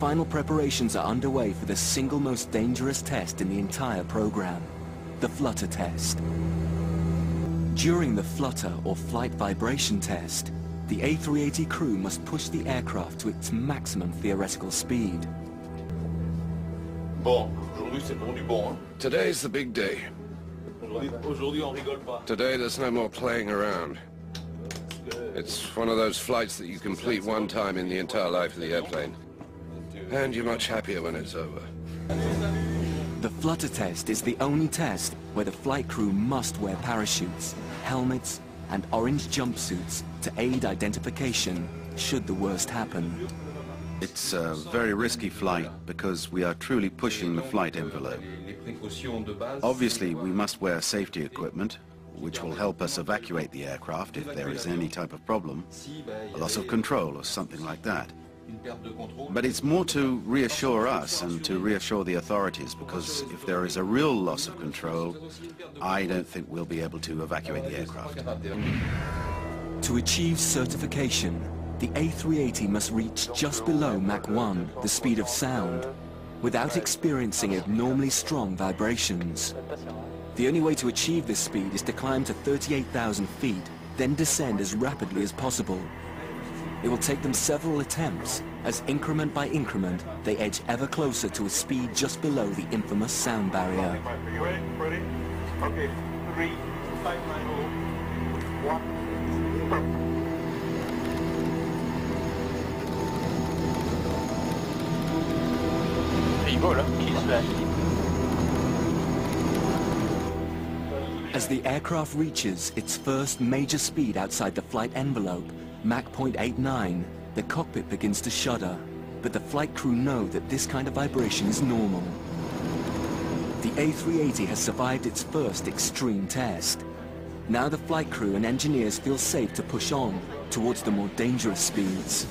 Final preparations are underway for the single most dangerous test in the entire program, the flutter test. During the flutter or flight vibration test, the A380 crew must push the aircraft to its maximum theoretical speed. Bon, aujourd'hui c'est pour du bon. Hein. Today's the big day. Aujourd'hui on rigole pas. Today there's no more playing around. It's one of those flights that you complete one time in the entire life of the airplane. And you're much happier when it's over. The flutter test is the only test where the flight crew must wear parachutes, helmets and orange jumpsuits to aid identification should the worst happen. It's a very risky flight because we are truly pushing the flight envelope. Obviously, we must wear safety equipment, which will help us evacuate the aircraft if there is any type of problem, a loss of control or something like that. But it's more to reassure us and to reassure the authorities because if there is a real loss of control, I don't think we'll be able to evacuate the aircraft. To achieve certification, the A380 must reach just below Mach 1, the speed of sound, without experiencing abnormally strong vibrations. The only way to achieve this speed is to climb to 38,000 feet, then descend as rapidly as possible. It will take them several attempts, as increment by increment, they edge ever closer to a speed just below the infamous sound barrier. Ready? Ready? Il se lâche. As the aircraft reaches its first major speed outside the flight envelope, Mach 0.89, the cockpit begins to shudder, but the flight crew know that this kind of vibration is normal. The A380 has survived its first extreme test. Now the flight crew and engineers feel safe to push on towards the more dangerous speeds.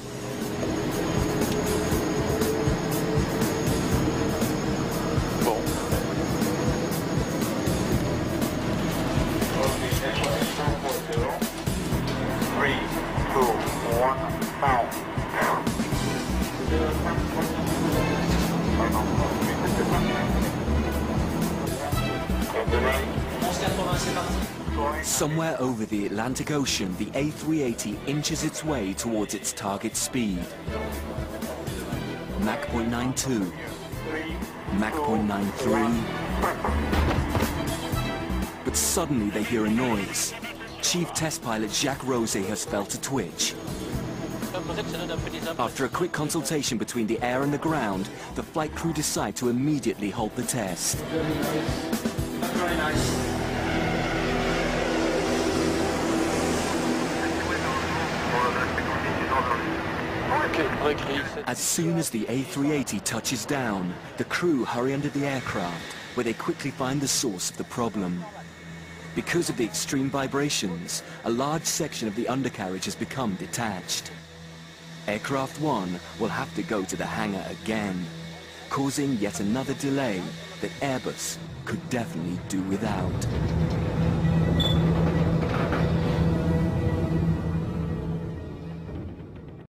Somewhere over the Atlantic Ocean, the A380 inches its way towards its target speed. Mach 0.92, Mach 0.93. But suddenly they hear a noise. Chief Test Pilot Jacques Rosay has felt a twitch. After a quick consultation between the air and the ground, the flight crew decide to immediately halt the test. As soon as the A380 touches down, the crew hurry under the aircraft, where they quickly find the source of the problem. Because of the extreme vibrations, a large section of the undercarriage has become detached. Aircraft 1 will have to go to the hangar again, causing yet another delay that Airbus could definitely do without.